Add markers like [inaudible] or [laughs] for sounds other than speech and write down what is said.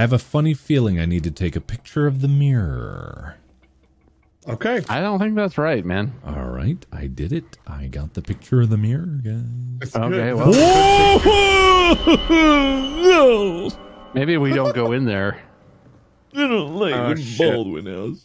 I have a funny feeling I need to take a picture of the mirror. Okay. I don't think that's right, man. All right, I did it. I got the picture of the mirror, guys. Okay, well, no, [laughs] maybe we don't go in there. I don't like Oh. Baldwin house.